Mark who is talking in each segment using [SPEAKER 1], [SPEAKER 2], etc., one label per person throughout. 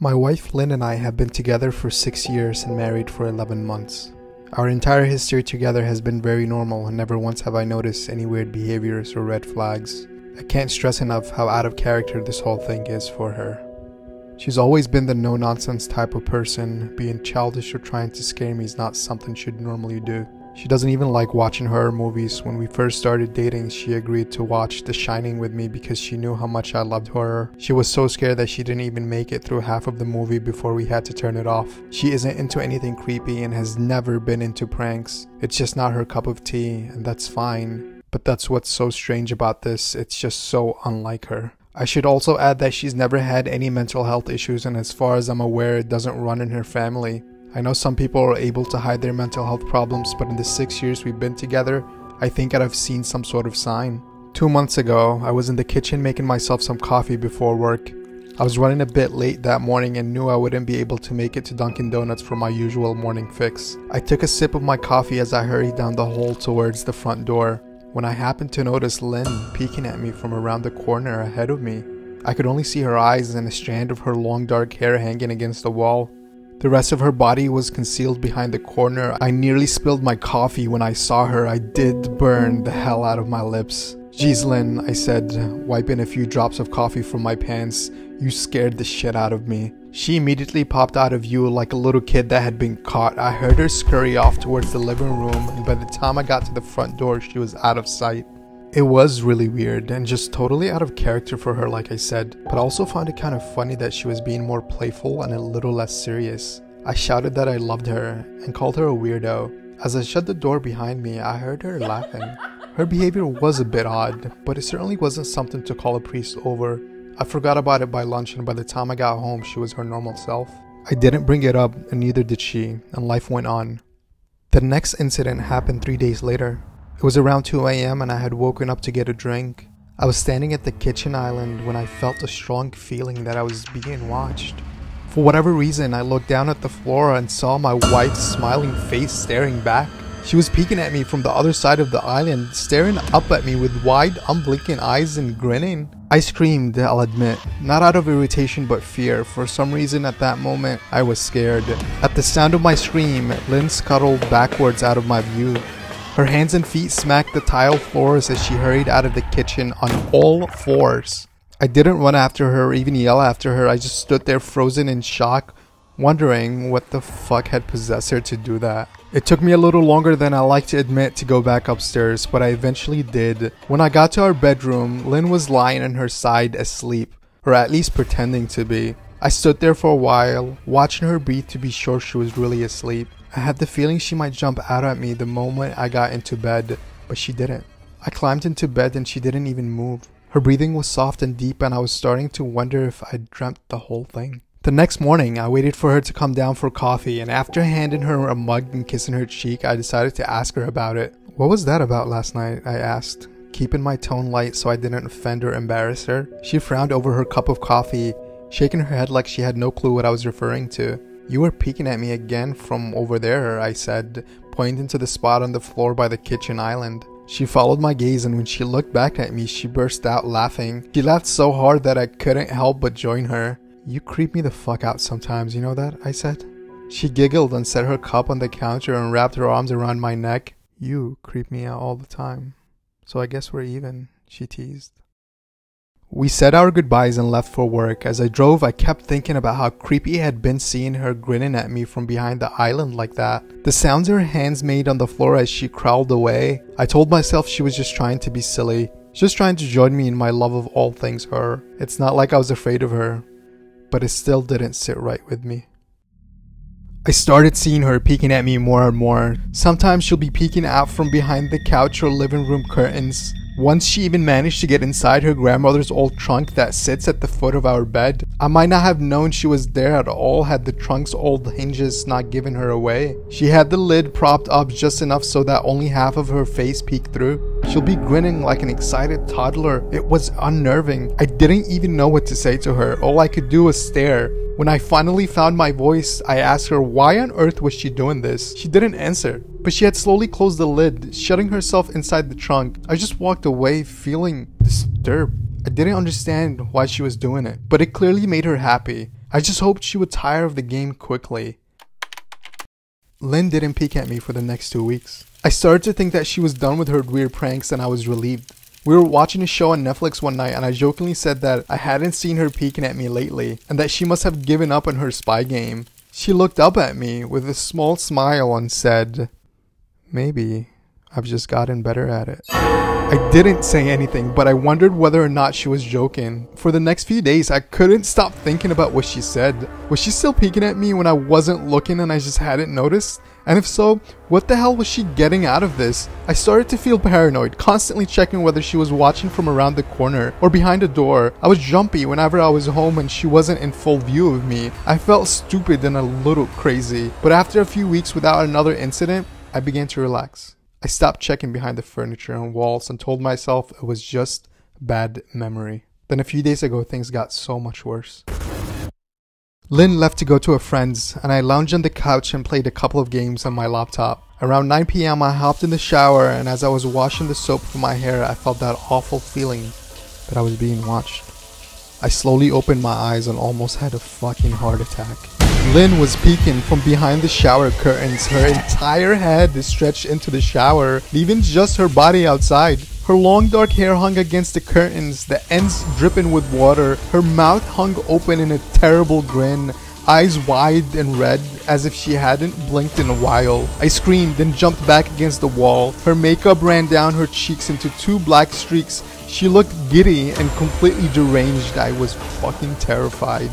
[SPEAKER 1] My wife Lynn and I have been together for six years and married for 11 months. Our entire history together has been very normal, and never once have I noticed any weird behaviors or red flags. I can't stress enough how out of character this whole thing is for her. She's always been the no nonsense type of person. Being childish or trying to scare me is not something she'd normally do. She doesn't even like watching horror movies. When we first started dating, she agreed to watch The Shining with me because she knew how much I loved horror. She was so scared that she didn't even make it through half of the movie before we had to turn it off. She isn't into anything creepy and has never been into pranks. It's just not her cup of tea, and that's fine. But that's what's so strange about this, it's just so unlike her. I should also add that she's never had any mental health issues, and as far as I'm aware, it doesn't run in her family. I know some people are able to hide their mental health problems, but in the six years we've been together, I think I'd have seen some sort of sign. Two months ago, I was in the kitchen making myself some coffee before work. I was running a bit late that morning and knew I wouldn't be able to make it to Dunkin' Donuts for my usual morning fix. I took a sip of my coffee as I hurried down the hall towards the front door, when I happened to notice Lynn peeking at me from around the corner ahead of me. I could only see her eyes and a strand of her long dark hair hanging against the wall. The rest of her body was concealed behind the corner. I nearly spilled my coffee when I saw her. I did burn the hell out of my lips. Lynn, I said, wiping a few drops of coffee from my pants. You scared the shit out of me. She immediately popped out of view like a little kid that had been caught. I heard her scurry off towards the living room, and by the time I got to the front door, she was out of sight. It was really weird and just totally out of character for her, like I said, but I also found it kind of funny that she was being more playful and a little less serious. I shouted that I loved her and called her a weirdo. As I shut the door behind me, I heard her laughing. Her behavior was a bit odd, but it certainly wasn't something to call a priest over. I forgot about it by lunch, and by the time I got home, she was her normal self. I didn't bring it up, and neither did she, and life went on. The next incident happened three days later. It was around 2 a.m. and I had woken up to get a drink. I was standing at the kitchen island when I felt a strong feeling that I was being watched. For whatever reason, I looked down at the floor and saw my wife's smiling face staring back. She was peeking at me from the other side of the island, staring up at me with wide, unblinking eyes and grinning. I screamed, I'll admit, not out of irritation but fear. For some reason at that moment, I was scared. At the sound of my scream, Lynn scuttled backwards out of my view. Her hands and feet smacked the tile floors as she hurried out of the kitchen on all fours. I didn't run after her or even yell after her. I just stood there frozen in shock, wondering what the fuck had possessed her to do that. It took me a little longer than I like to admit to go back upstairs, but I eventually did. When I got to our bedroom, Lynn was lying on her side asleep, or at least pretending to be. I stood there for a while, watching her breathe to be sure she was really asleep. I had the feeling she might jump out at me the moment I got into bed, but she didn't. I climbed into bed and she didn't even move. Her breathing was soft and deep, and I was starting to wonder if I'd dreamt the whole thing. The next morning, I waited for her to come down for coffee, and after handing her a mug and kissing her cheek, I decided to ask her about it. What was that about last night? I asked, keeping my tone light so I didn't offend or embarrass her. She frowned over her cup of coffee, shaking her head like she had no clue what I was referring to. You were peeking at me again from over there, I said, pointing to the spot on the floor by the kitchen island. She followed my gaze, and when she looked back at me, she burst out laughing. She laughed so hard that I couldn't help but join her. You creep me the fuck out sometimes, you know that? I said. She giggled and set her cup on the counter and wrapped her arms around my neck. You creep me out all the time. So I guess we're even, she teased. We said our goodbyes and left for work. As I drove, I kept thinking about how creepy it had been seeing her grinning at me from behind the island like that. The sounds her hands made on the floor as she crawled away. I told myself she was just trying to be silly, just trying to join me in my love of all things her. It's not like I was afraid of her, but it still didn't sit right with me. I started seeing her peeking at me more and more. Sometimes she'll be peeking out from behind the couch or living room curtains. Once she even managed to get inside her grandmother's old trunk that sits at the foot of our bed. I might not have known she was there at all had the trunk's old hinges not given her away. She had the lid propped up just enough so that only half of her face peeked through. She'll be grinning like an excited toddler. It was unnerving. I didn't even know what to say to her. All I could do was stare. When I finally found my voice, I asked her why on earth was she doing this. She didn't answer but she had slowly closed the lid, shutting herself inside the trunk. I just walked away feeling disturbed. I didn't understand why she was doing it, but it clearly made her happy. I just hoped she would tire of the game quickly. Lynn didn't peek at me for the next two weeks. I started to think that she was done with her weird pranks and I was relieved. We were watching a show on Netflix one night and I jokingly said that I hadn't seen her peeking at me lately and that she must have given up on her spy game. She looked up at me with a small smile and said, Maybe I've just gotten better at it. I didn't say anything, but I wondered whether or not she was joking. For the next few days, I couldn't stop thinking about what she said. Was she still peeking at me when I wasn't looking and I just hadn't noticed? And if so, what the hell was she getting out of this? I started to feel paranoid, constantly checking whether she was watching from around the corner or behind a door. I was jumpy whenever I was home and she wasn't in full view of me. I felt stupid and a little crazy. But after a few weeks without another incident, I began to relax. I stopped checking behind the furniture and walls and told myself it was just bad memory. Then a few days ago, things got so much worse. Lynn left to go to a friend's, and I lounged on the couch and played a couple of games on my laptop. Around 9 pm, I hopped in the shower, and as I was washing the soap from my hair, I felt that awful feeling that I was being watched. I slowly opened my eyes and almost had a fucking heart attack. Lynn was peeking from behind the shower curtains. Her entire head stretched into the shower, leaving just her body outside. Her long dark hair hung against the curtains, the ends dripping with water. Her mouth hung open in a terrible grin, eyes wide and red as if she hadn't blinked in a while. I screamed and jumped back against the wall. Her makeup ran down her cheeks into two black streaks. She looked giddy and completely deranged. I was fucking terrified.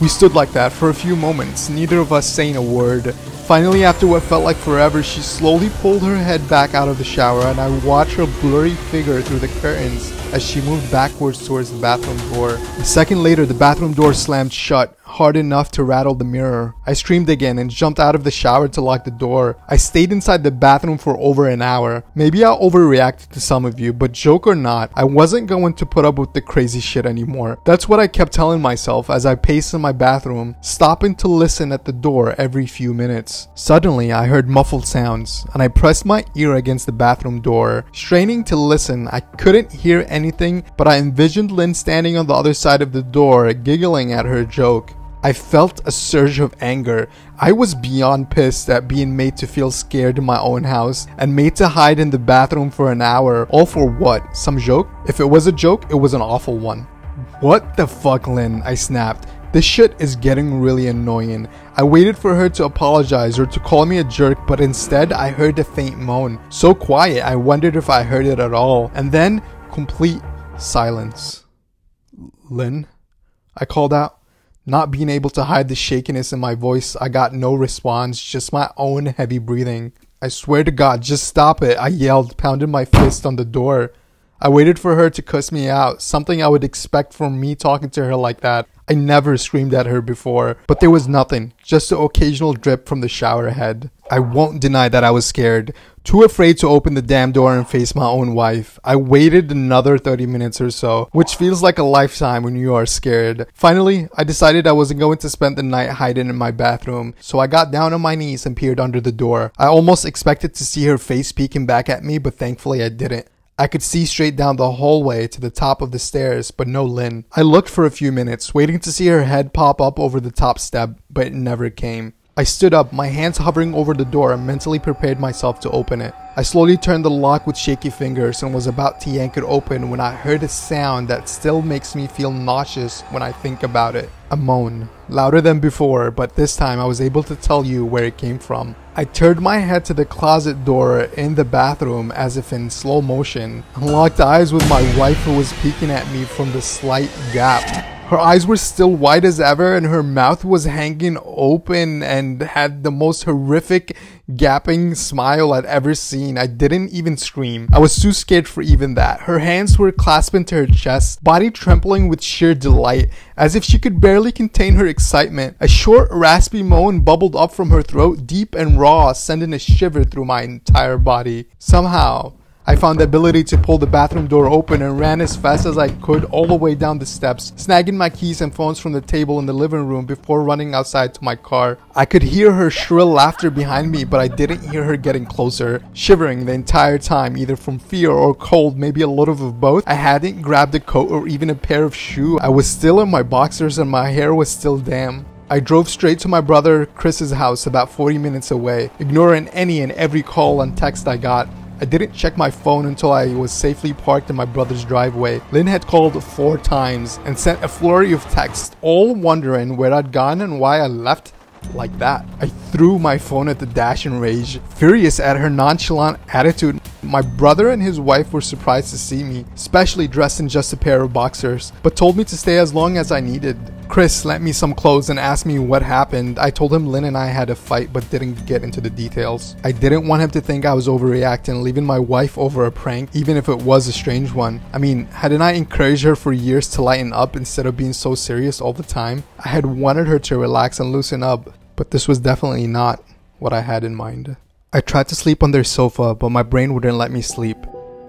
[SPEAKER 1] We stood like that for a few moments, neither of us saying a word. Finally, after what felt like forever, she slowly pulled her head back out of the shower and I watched her blurry figure through the curtains as she moved backwards towards the bathroom door. A second later, the bathroom door slammed shut, hard enough to rattle the mirror. I screamed again and jumped out of the shower to lock the door. I stayed inside the bathroom for over an hour. Maybe I overreacted to some of you, but joke or not, I wasn't going to put up with the crazy shit anymore. That's what I kept telling myself as I paced in my bathroom, stopping to listen at the door every few minutes. Suddenly, I heard muffled sounds, and I pressed my ear against the bathroom door. Straining to listen, I couldn't hear anything, but I envisioned Lynn standing on the other side of the door, giggling at her joke. I felt a surge of anger. I was beyond pissed at being made to feel scared in my own house and made to hide in the bathroom for an hour. All for what? Some joke? If it was a joke, it was an awful one. What the fuck, Lynn? I snapped. This shit is getting really annoying. I waited for her to apologize or to call me a jerk, but instead I heard a faint moan. So quiet, I wondered if I heard it at all. And then, complete silence. Lynn? I called out. Not being able to hide the shakiness in my voice, I got no response, just my own heavy breathing. I swear to God, just stop it, I yelled, pounding my fist on the door. I waited for her to cuss me out, something I would expect from me talking to her like that. I never screamed at her before, but there was nothing, just the occasional drip from the shower head. I won't deny that I was scared, too afraid to open the damn door and face my own wife. I waited another 30 minutes or so, which feels like a lifetime when you are scared. Finally, I decided I wasn't going to spend the night hiding in my bathroom, so I got down on my knees and peered under the door. I almost expected to see her face peeking back at me, but thankfully I didn't. I could see straight down the hallway to the top of the stairs, but no Lynn. I looked for a few minutes, waiting to see her head pop up over the top step, but it never came. I stood up, my hands hovering over the door, and mentally prepared myself to open it. I slowly turned the lock with shaky fingers and was about to yank it open when I heard a sound that still makes me feel nauseous when I think about it. A moan. Louder than before, but this time I was able to tell you where it came from. I turned my head to the closet door in the bathroom as if in slow motion, and locked eyes with my wife who was peeking at me from the slight gap. Her eyes were still wide as ever, and her mouth was hanging open and had the most horrific, gapping smile I'd ever seen. I didn't even scream. I was too scared for even that. Her hands were clasped into her chest, body trembling with sheer delight, as if she could barely contain her excitement. A short, raspy moan bubbled up from her throat, deep and raw, sending a shiver through my entire body. Somehow, I found the ability to pull the bathroom door open and ran as fast as I could all the way down the steps, snagging my keys and phones from the table in the living room before running outside to my car. I could hear her shrill laughter behind me, but I didn't hear her getting closer, shivering the entire time, either from fear or cold, maybe a little of both. I hadn't grabbed a coat or even a pair of shoes. I was still in my boxers and my hair was still damp. I drove straight to my brother Chris's house about 40 minutes away, ignoring any and every call and text I got. I didn't check my phone until I was safely parked in my brother's driveway. Lynn had called four times and sent a flurry of texts, all wondering where I'd gone and why I left like that. I threw my phone at the dash in rage, furious at her nonchalant attitude. My brother and his wife were surprised to see me, especially dressed in just a pair of boxers, but told me to stay as long as I needed. Chris lent me some clothes and asked me what happened. I told him Lynn and I had a fight but didn't get into the details. I didn't want him to think I was overreacting, leaving my wife over a prank, even if it was a strange one. I mean, hadn't I encouraged her for years to lighten up instead of being so serious all the time? I had wanted her to relax and loosen up, but this was definitely not what I had in mind. I tried to sleep on their sofa, but my brain wouldn't let me sleep.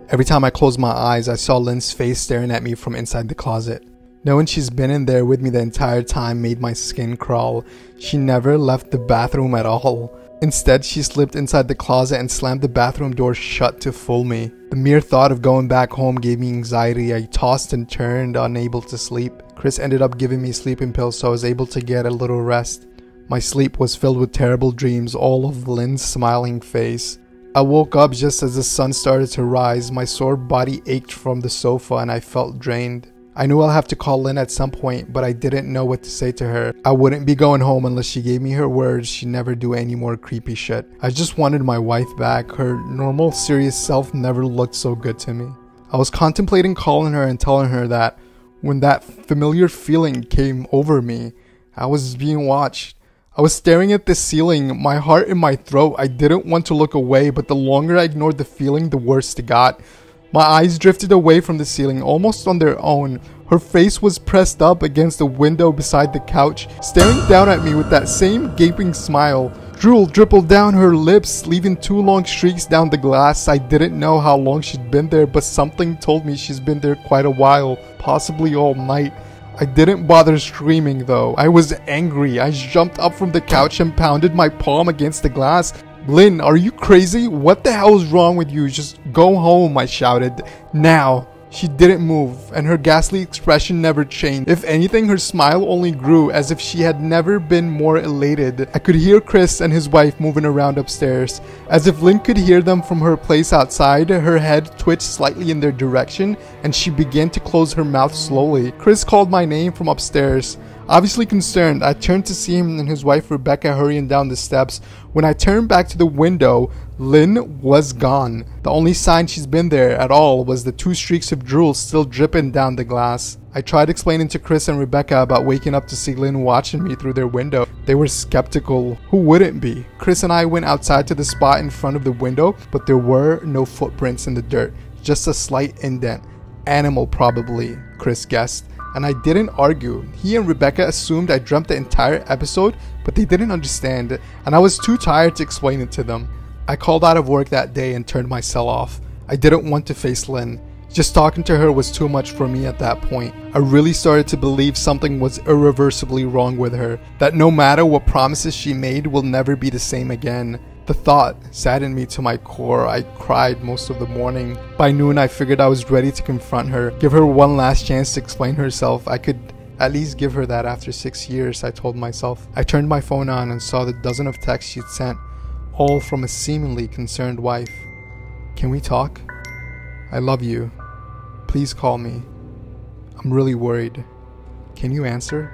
[SPEAKER 1] Every time I closed my eyes, I saw Lynn's face staring at me from inside the closet. Knowing she's been in there with me the entire time made my skin crawl. She never left the bathroom at all. Instead, she slipped inside the closet and slammed the bathroom door shut to fool me. The mere thought of going back home gave me anxiety. I tossed and turned, unable to sleep. Chris ended up giving me sleeping pills so I was able to get a little rest. My sleep was filled with terrible dreams, all of Lynn's smiling face. I woke up just as the sun started to rise. My sore body ached from the sofa and I felt drained. I knew I'll have to call Lynn at some point, but I didn't know what to say to her. I wouldn't be going home unless she gave me her words she'd never do any more creepy shit. I just wanted my wife back. Her normal, serious self never looked so good to me. I was contemplating calling her and telling her that when that familiar feeling came over me, I was being watched. I was staring at the ceiling, my heart in my throat. I didn't want to look away, but the longer I ignored the feeling, the worse it got. My eyes drifted away from the ceiling almost on their own. Her face was pressed up against the window beside the couch, staring down at me with that same gaping smile. Drool dribbled down her lips, leaving two long streaks down the glass. I didn't know how long she'd been there, but something told me she's been there quite a while, possibly all night. I didn't bother screaming though. I was angry. I jumped up from the couch and pounded my palm against the glass. Lynn, are you crazy? What the hell is wrong with you? Just go home, I shouted. Now. She didn't move, and her ghastly expression never changed. If anything, her smile only grew, as if she had never been more elated. I could hear Chris and his wife moving around upstairs. As if Lynn could hear them from her place outside, her head twitched slightly in their direction, and she began to close her mouth slowly. Chris called my name from upstairs. Obviously concerned, I turned to see him and his wife Rebecca hurrying down the steps. When I turned back to the window, Lynn was gone. The only sign she's been there at all was the two streaks of drool still dripping down the glass. I tried explaining to Chris and Rebecca about waking up to see Lynn watching me through their window. They were skeptical. Who wouldn't be? Chris and I went outside to the spot in front of the window, but there were no footprints in the dirt, just a slight indent. Animal, probably, Chris guessed and I didn't argue. He and Rebecca assumed I dreamt the entire episode, but they didn't understand, and I was too tired to explain it to them. I called out of work that day and turned my cell off. I didn't want to face Lynn. Just talking to her was too much for me at that point. I really started to believe something was irreversibly wrong with her, that no matter what promises she made will never be the same again. The thought saddened me to my core. I cried most of the morning. By noon, I figured I was ready to confront her, give her one last chance to explain herself. I could at least give her that after six years, I told myself. I turned my phone on and saw the dozen of texts she'd sent, all from a seemingly concerned wife. Can we talk? I love you. Please call me. I'm really worried. Can you answer?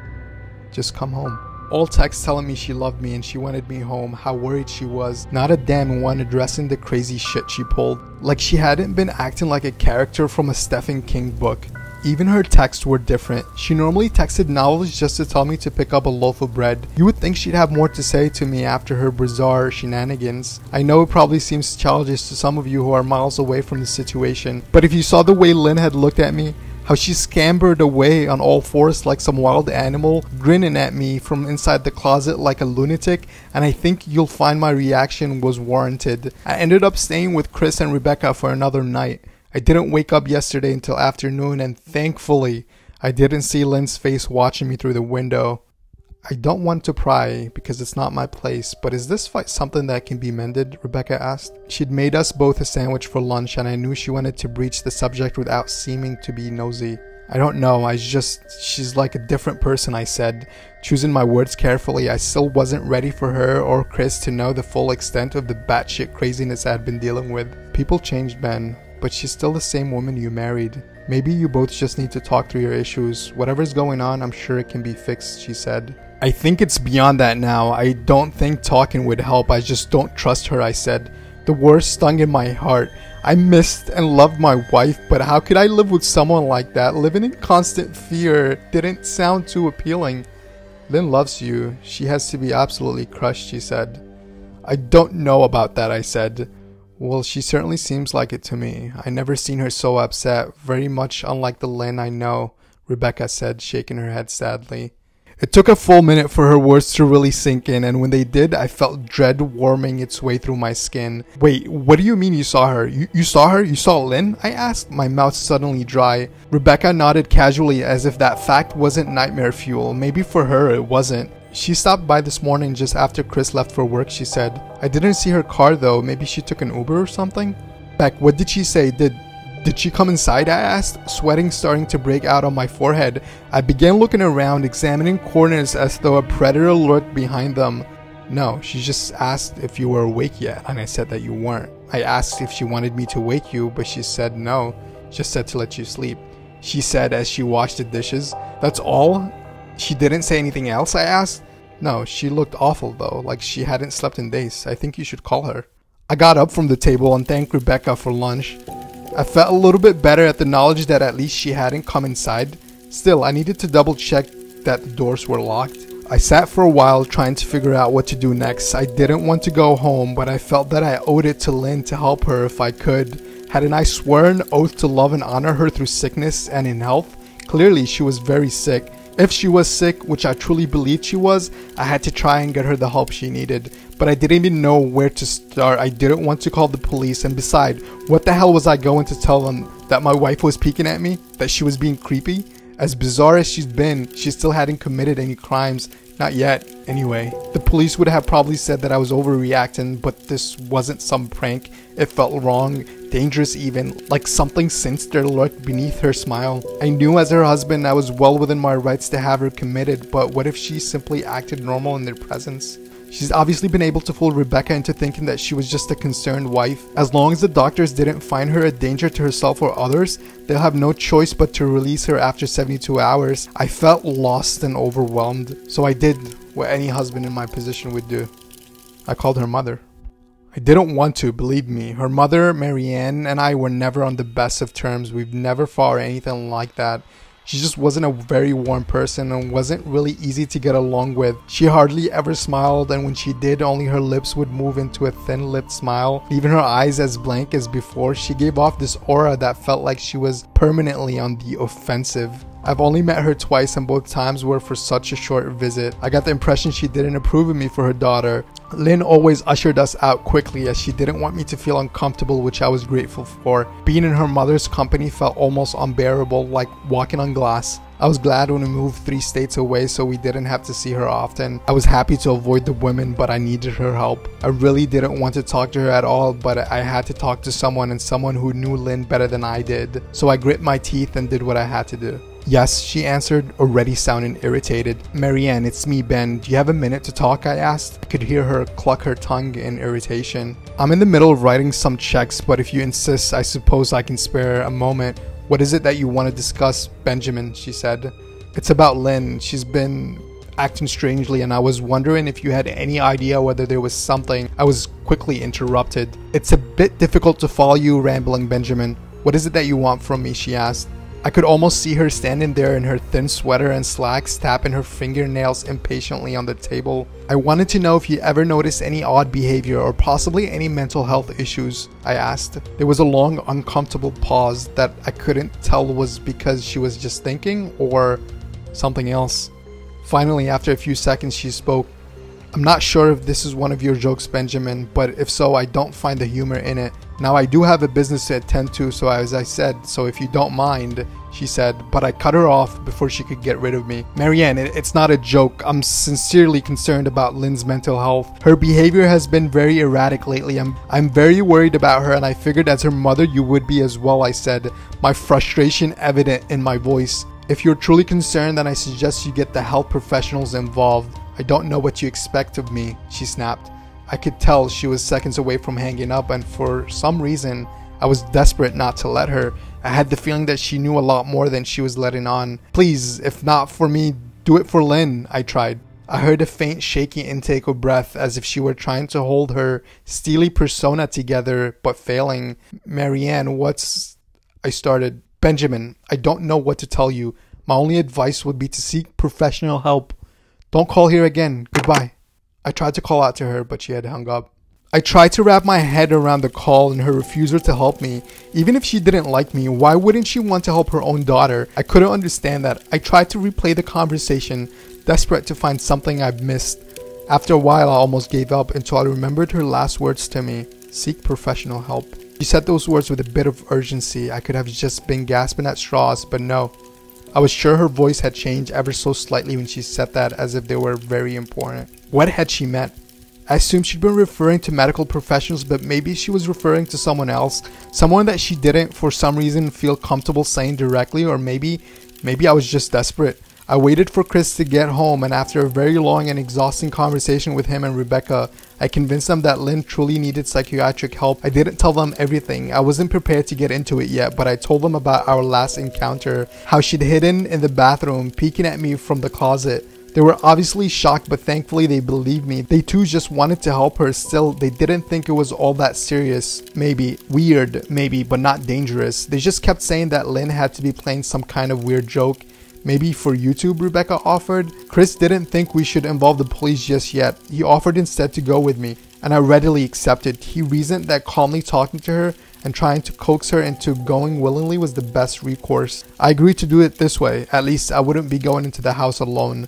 [SPEAKER 1] Just come home. All texts telling me she loved me and she wanted me home, how worried she was. Not a damn one addressing the crazy shit she pulled. Like she hadn't been acting like a character from a Stephen King book. Even her texts were different. She normally texted novels just to tell me to pick up a loaf of bread. You would think she'd have more to say to me after her bizarre shenanigans. I know it probably seems childish to some of you who are miles away from the situation, but if you saw the way Lynn had looked at me, how she scampered away on all fours like some wild animal, grinning at me from inside the closet like a lunatic, and I think you'll find my reaction was warranted. I ended up staying with Chris and Rebecca for another night. I didn't wake up yesterday until afternoon, and thankfully, I didn't see Lynn's face watching me through the window. I don't want to pry because it's not my place, but is this fight something that can be mended? Rebecca asked. She'd made us both a sandwich for lunch, and I knew she wanted to breach the subject without seeming to be nosy. I don't know, I just. She's like a different person, I said. Choosing my words carefully, I still wasn't ready for her or Chris to know the full extent of the batshit craziness I had been dealing with. People change, Ben, but she's still the same woman you married. Maybe you both just need to talk through your issues. Whatever's going on, I'm sure it can be fixed, she said. I think it's beyond that now. I don't think talking would help. I just don't trust her, I said. The worst stung in my heart. I missed and loved my wife, but how could I live with someone like that? Living in constant fear didn't sound too appealing. Lynn loves you. She has to be absolutely crushed, she said. I don't know about that, I said. Well, she certainly seems like it to me. I never seen her so upset, very much unlike the Lynn I know, Rebecca said, shaking her head sadly. It took a full minute for her words to really sink in, and when they did, I felt dread warming its way through my skin. Wait, what do you mean you saw her? You, you saw her? You saw Lynn? I asked, my mouth suddenly dry. Rebecca nodded casually as if that fact wasn't nightmare fuel. Maybe for her it wasn't. She stopped by this morning just after Chris left for work, she said. I didn't see her car though. Maybe she took an Uber or something? Beck, what did she say? Did did she come inside? I asked, sweating starting to break out on my forehead. I began looking around, examining corners as though a predator lurked behind them. No, she just asked if you were awake yet, and I said that you weren't. I asked if she wanted me to wake you, but she said no, just said to let you sleep. She said as she washed the dishes. That's all? She didn't say anything else? I asked. No, she looked awful though, like she hadn't slept in days. I think you should call her. I got up from the table and thanked Rebecca for lunch. I felt a little bit better at the knowledge that at least she hadn't come inside. Still, I needed to double check that the doors were locked. I sat for a while trying to figure out what to do next. I didn't want to go home, but I felt that I owed it to Lynn to help her if I could. Hadn't I sworn oath to love and honor her through sickness and in health? Clearly, she was very sick. If she was sick, which I truly believed she was, I had to try and get her the help she needed. But I didn't even know where to start. I didn't want to call the police, and beside, what the hell was I going to tell them? That my wife was peeking at me? That she was being creepy? As bizarre as she's been, she still hadn't committed any crimes. Not yet, anyway. The police would have probably said that I was overreacting, but this wasn't some prank. It felt wrong, dangerous even, like something sinister lurked beneath her smile. I knew as her husband I was well within my rights to have her committed, but what if she simply acted normal in their presence? She's obviously been able to fool Rebecca into thinking that she was just a concerned wife. As long as the doctors didn't find her a danger to herself or others, they'll have no choice but to release her after 72 hours. I felt lost and overwhelmed, so I did what any husband in my position would do. I called her mother. I didn't want to, believe me. Her mother, Marianne, and I were never on the best of terms. We've never fought or anything like that. She just wasn't a very warm person and wasn't really easy to get along with. She hardly ever smiled, and when she did, only her lips would move into a thin lipped smile, leaving her eyes as blank as before. She gave off this aura that felt like she was permanently on the offensive. I've only met her twice and both times were for such a short visit. I got the impression she didn't approve of me for her daughter. Lynn always ushered us out quickly as she didn't want me to feel uncomfortable, which I was grateful for. Being in her mother's company felt almost unbearable, like walking on glass. I was glad when we moved three states away so we didn't have to see her often. I was happy to avoid the women, but I needed her help. I really didn't want to talk to her at all, but I had to talk to someone and someone who knew Lynn better than I did. So I grit my teeth and did what I had to do. Yes, she answered, already sounding irritated. Marianne, it's me, Ben. Do you have a minute to talk? I asked. I could hear her cluck her tongue in irritation. I'm in the middle of writing some checks, but if you insist, I suppose I can spare a moment. What is it that you want to discuss, Benjamin? She said. It's about Lynn. She's been acting strangely, and I was wondering if you had any idea whether there was something. I was quickly interrupted. It's a bit difficult to follow you, rambling Benjamin. What is it that you want from me? She asked. I could almost see her standing there in her thin sweater and slacks, tapping her fingernails impatiently on the table. I wanted to know if you ever noticed any odd behavior or possibly any mental health issues, I asked. There was a long, uncomfortable pause that I couldn't tell was because she was just thinking or something else. Finally, after a few seconds, she spoke. I'm not sure if this is one of your jokes, Benjamin, but if so, I don't find the humor in it. Now, I do have a business to attend to, so as I said, so if you don't mind, she said, but I cut her off before she could get rid of me. Marianne, it's not a joke. I'm sincerely concerned about Lynn's mental health. Her behavior has been very erratic lately. I'm, I'm very worried about her, and I figured as her mother, you would be as well, I said, my frustration evident in my voice. If you're truly concerned, then I suggest you get the health professionals involved. I don't know what you expect of me, she snapped. I could tell she was seconds away from hanging up, and for some reason, I was desperate not to let her. I had the feeling that she knew a lot more than she was letting on. Please, if not for me, do it for Lynn, I tried. I heard a faint, shaky intake of breath as if she were trying to hold her steely persona together, but failing. Marianne, what's. I started. Benjamin, I don't know what to tell you. My only advice would be to seek professional help. Don't call here again. Goodbye. I tried to call out to her, but she had hung up. I tried to wrap my head around the call and her refusal to help me. Even if she didn't like me, why wouldn't she want to help her own daughter? I couldn't understand that. I tried to replay the conversation, desperate to find something I've missed. After a while, I almost gave up until I remembered her last words to me seek professional help. She said those words with a bit of urgency. I could have just been gasping at straws, but no. I was sure her voice had changed ever so slightly when she said that as if they were very important. What had she meant? I assumed she'd been referring to medical professionals, but maybe she was referring to someone else, someone that she didn't for some reason feel comfortable saying directly, or maybe, maybe I was just desperate. I waited for Chris to get home, and after a very long and exhausting conversation with him and Rebecca, I convinced them that Lynn truly needed psychiatric help. I didn't tell them everything. I wasn't prepared to get into it yet, but I told them about our last encounter, how she'd hidden in the bathroom, peeking at me from the closet. They were obviously shocked, but thankfully they believed me. They too just wanted to help her. Still, they didn't think it was all that serious. Maybe. Weird, maybe, but not dangerous. They just kept saying that Lynn had to be playing some kind of weird joke Maybe for YouTube, Rebecca offered. Chris didn't think we should involve the police just yet. He offered instead to go with me, and I readily accepted. He reasoned that calmly talking to her and trying to coax her into going willingly was the best recourse. I agreed to do it this way, at least I wouldn't be going into the house alone.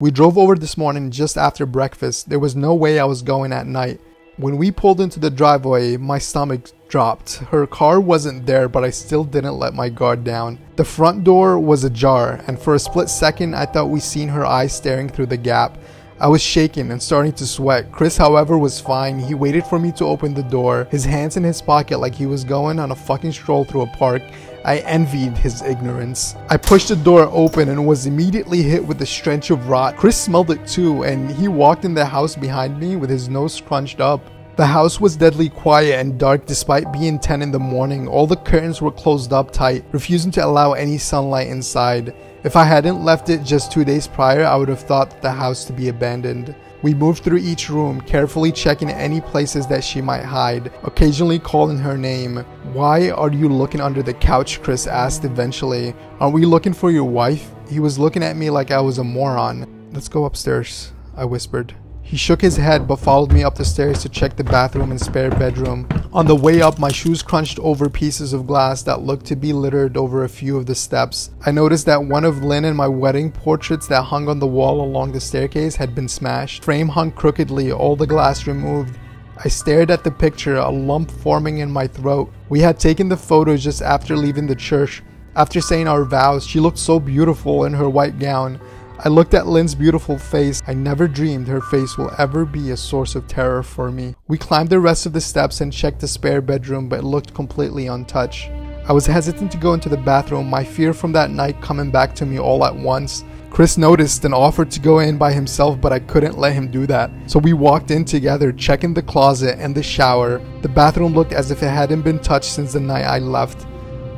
[SPEAKER 1] We drove over this morning just after breakfast. There was no way I was going at night. When we pulled into the driveway, my stomach dropped. Her car wasn't there, but I still didn't let my guard down. The front door was ajar, and for a split second, I thought we seen her eyes staring through the gap. I was shaking and starting to sweat. Chris, however, was fine. He waited for me to open the door, his hands in his pocket like he was going on a fucking stroll through a park. I envied his ignorance. I pushed the door open and was immediately hit with the stench of rot. Chris smelled it too, and he walked in the house behind me with his nose scrunched up. The house was deadly quiet and dark despite being 10 in the morning. All the curtains were closed up tight, refusing to allow any sunlight inside. If I hadn't left it just two days prior, I would have thought the house to be abandoned. We moved through each room, carefully checking any places that she might hide, occasionally calling her name. Why are you looking under the couch? Chris asked eventually. Aren't we looking for your wife? He was looking at me like I was a moron. Let's go upstairs, I whispered. He shook his head but followed me up the stairs to check the bathroom and spare bedroom. On the way up, my shoes crunched over pieces of glass that looked to be littered over a few of the steps. I noticed that one of Lynn and my wedding portraits that hung on the wall along the staircase had been smashed. Frame hung crookedly, all the glass removed. I stared at the picture, a lump forming in my throat. We had taken the photo just after leaving the church. After saying our vows, she looked so beautiful in her white gown. I looked at Lynn's beautiful face. I never dreamed her face will ever be a source of terror for me. We climbed the rest of the steps and checked the spare bedroom, but it looked completely untouched. I was hesitant to go into the bathroom, my fear from that night coming back to me all at once. Chris noticed and offered to go in by himself, but I couldn't let him do that. So we walked in together, checking the closet and the shower. The bathroom looked as if it hadn't been touched since the night I left.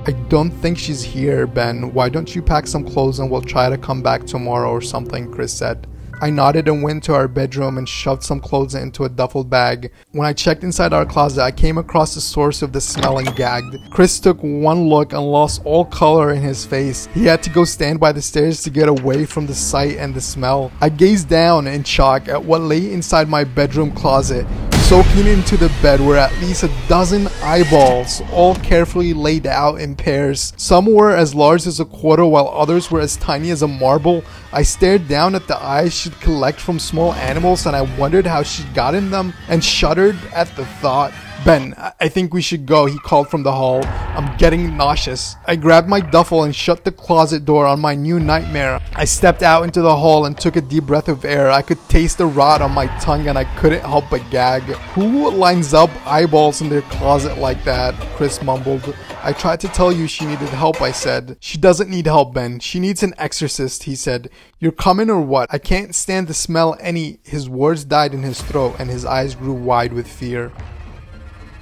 [SPEAKER 1] I don't think she's here, Ben. Why don't you pack some clothes and we'll try to come back tomorrow or something, Chris said. I nodded and went to our bedroom and shoved some clothes into a duffel bag. When I checked inside our closet, I came across the source of the smell and gagged. Chris took one look and lost all color in his face. He had to go stand by the stairs to get away from the sight and the smell. I gazed down in shock at what lay inside my bedroom closet. Soaking into the bed were at least a dozen eyeballs, all carefully laid out in pairs. Some were as large as a quarter, while others were as tiny as a marble. I stared down at the eyes she'd collect from small animals and I wondered how she'd gotten them and shuddered at the thought. Ben, I think we should go, he called from the hall. I'm getting nauseous. I grabbed my duffel and shut the closet door on my new nightmare. I stepped out into the hall and took a deep breath of air. I could taste the rot on my tongue and I couldn't help but gag. Who lines up eyeballs in their closet like that? Chris mumbled. I tried to tell you she needed help, I said. She doesn't need help, Ben. She needs an exorcist, he said. You're coming or what? I can't stand the smell any. His words died in his throat and his eyes grew wide with fear.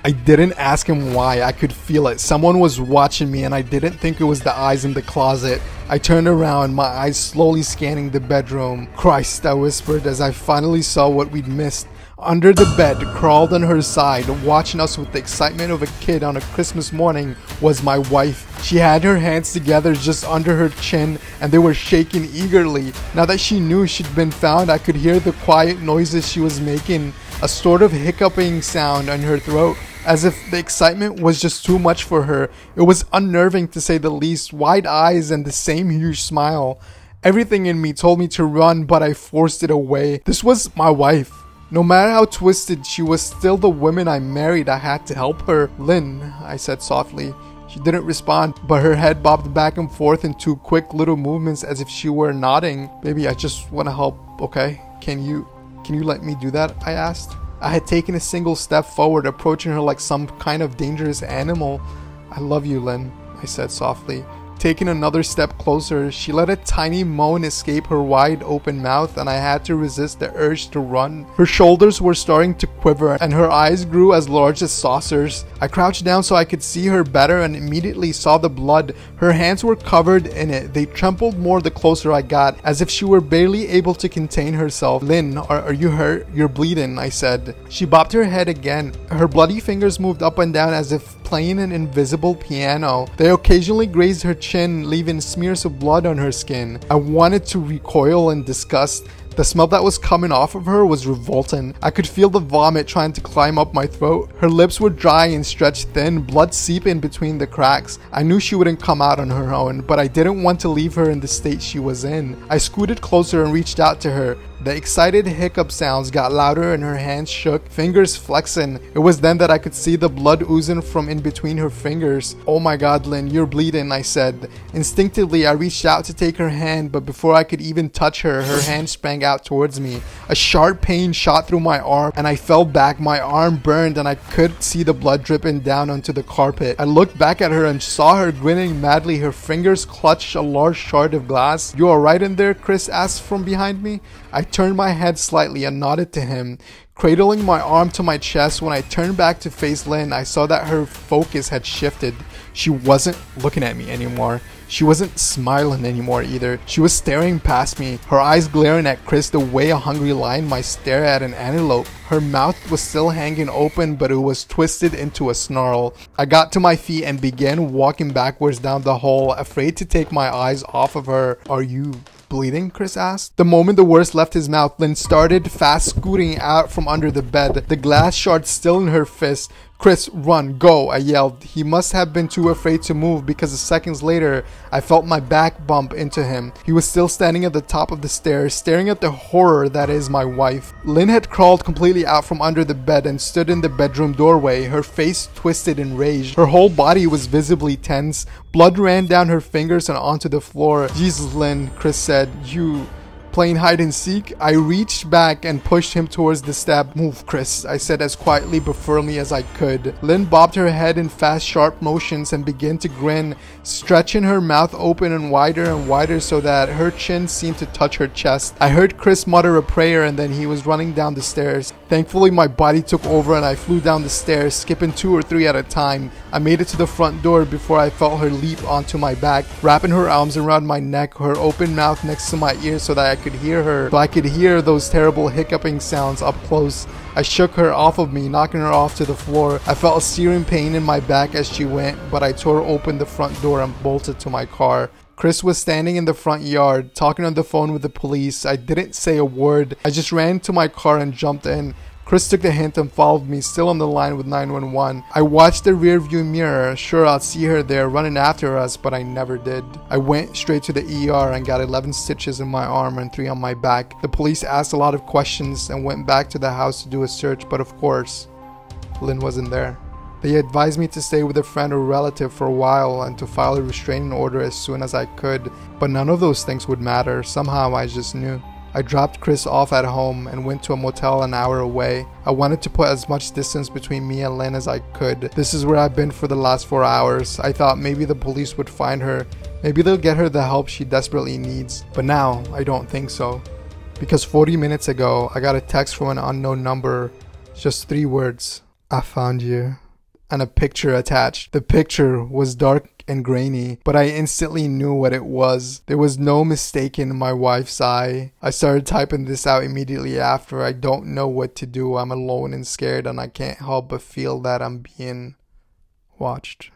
[SPEAKER 1] I didn't ask him why, I could feel it. Someone was watching me and I didn't think it was the eyes in the closet. I turned around, my eyes slowly scanning the bedroom. Christ, I whispered as I finally saw what we'd missed. Under the bed, crawled on her side, watching us with the excitement of a kid on a Christmas morning, was my wife. She had her hands together just under her chin and they were shaking eagerly. Now that she knew she'd been found, I could hear the quiet noises she was making, a sort of hiccuping sound in her throat as if the excitement was just too much for her. It was unnerving to say the least, wide eyes and the same huge smile. Everything in me told me to run, but I forced it away. This was my wife. No matter how twisted, she was still the woman I married. I had to help her. Lynn, I said softly. She didn't respond, but her head bobbed back and forth in two quick little movements as if she were nodding. Baby, I just want to help, okay? Can you can you let me do that? I asked. I had taken a single step forward, approaching her like some kind of dangerous animal. I love you, Lynn, I said softly. Taking another step closer, she let a tiny moan escape her wide open mouth, and I had to resist the urge to run. Her shoulders were starting to quiver, and her eyes grew as large as saucers. I crouched down so I could see her better and immediately saw the blood. Her hands were covered in it. They trembled more the closer I got, as if she were barely able to contain herself. Lynn, are, are you hurt? You're bleeding, I said. She bobbed her head again. Her bloody fingers moved up and down as if playing an invisible piano. They occasionally grazed her chin, leaving smears of blood on her skin. I wanted to recoil in disgust. The smell that was coming off of her was revolting. I could feel the vomit trying to climb up my throat. Her lips were dry and stretched thin, blood seeping between the cracks. I knew she wouldn't come out on her own, but I didn't want to leave her in the state she was in. I scooted closer and reached out to her. The excited hiccup sounds got louder and her hands shook, fingers flexing. It was then that I could see the blood oozing from in between her fingers. Oh my god, Lynn, you're bleeding, I said. Instinctively, I reached out to take her hand, but before I could even touch her, her hand sprang out towards me. A sharp pain shot through my arm, and I fell back. My arm burned, and I could see the blood dripping down onto the carpet. I looked back at her and saw her grinning madly. Her fingers clutched a large shard of glass. You alright in there? Chris asked from behind me. I turned my head slightly and nodded to him. Cradling my arm to my chest, when I turned back to face Lynn, I saw that her focus had shifted. She wasn't looking at me anymore. She wasn't smiling anymore either. She was staring past me, her eyes glaring at Chris the way a hungry lion might stare at an antelope. Her mouth was still hanging open, but it was twisted into a snarl. I got to my feet and began walking backwards down the hall, afraid to take my eyes off of her. Are you bleeding? Chris asked. The moment the words left his mouth, Lynn started fast scooting out from under the bed, the glass shard still in her fist. Chris, run, go, I yelled. He must have been too afraid to move because seconds later, I felt my back bump into him. He was still standing at the top of the stairs, staring at the horror that is my wife. Lynn had crawled completely out from under the bed and stood in the bedroom doorway, her face twisted in rage. Her whole body was visibly tense. Blood ran down her fingers and onto the floor. Jesus, Lynn, Chris said, you playing hide and seek, I reached back and pushed him towards the step. Move, Chris, I said as quietly but firmly as I could. Lynn bobbed her head in fast, sharp motions and began to grin, stretching her mouth open and wider and wider so that her chin seemed to touch her chest. I heard Chris mutter a prayer and then he was running down the stairs. Thankfully, my body took over and I flew down the stairs, skipping two or three at a time. I made it to the front door before I felt her leap onto my back, wrapping her arms around my neck, her open mouth next to my ear so that I could hear her, but I could hear those terrible hiccuping sounds up close. I shook her off of me, knocking her off to the floor. I felt a searing pain in my back as she went, but I tore open the front door and bolted to my car. Chris was standing in the front yard, talking on the phone with the police. I didn't say a word. I just ran to my car and jumped in. Chris took the hint and followed me, still on the line with 911. I watched the rearview mirror, sure I'd see her there running after us, but I never did. I went straight to the ER and got 11 stitches in my arm and 3 on my back. The police asked a lot of questions and went back to the house to do a search, but of course, Lynn wasn't there. They advised me to stay with a friend or relative for a while and to file a restraining order as soon as I could, but none of those things would matter. Somehow I just knew. I dropped Chris off at home and went to a motel an hour away. I wanted to put as much distance between me and Lynn as I could. This is where I've been for the last four hours. I thought maybe the police would find her. Maybe they'll get her the help she desperately needs. But now, I don't think so. Because 40 minutes ago, I got a text from an unknown number. Just three words I found you. And a picture attached. The picture was dark and grainy, but I instantly knew what it was. There was no mistaking my wife's eye. I started typing this out immediately after. I don't know what to do. I'm alone and scared, and I can't help but feel that I'm being watched.